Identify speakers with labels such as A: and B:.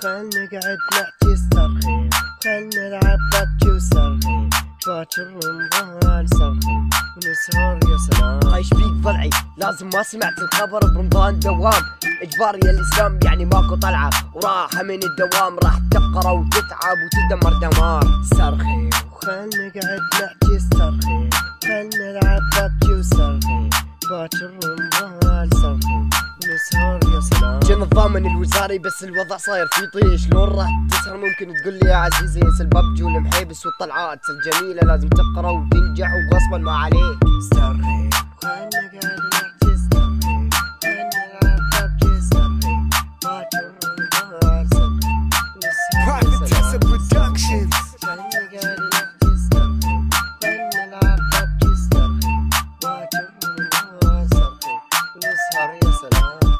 A: وخلنا نقعد نحكي استرخي خلنا نلعب ببجي وسرخي باكر رمضان سرخي ونسهر يا سلام.
B: عايش بيك ضلعي لازم ما سمعت الخبر برمضان دوام. اجباري الإسلام يعني ماكو طلعة. وراحة من الدوام. راح تفقر وتتعب وتدمر دمار.
A: سرخي وخلنا نقعد نحكي استرخي خلنا نلعب ببجي وسرخي باكر رمضان سرخي يا
B: كان الضامن الوزاري بس الوضع صاير في طيش. لون راح تسهر ممكن تقول لي يا عزيزي انسى الببجي والمحيبس والطلعات الجميلة لازم تقرأ وتنجح وغصبا ما عليك.
A: استرخي. وأنا قاعد سلام.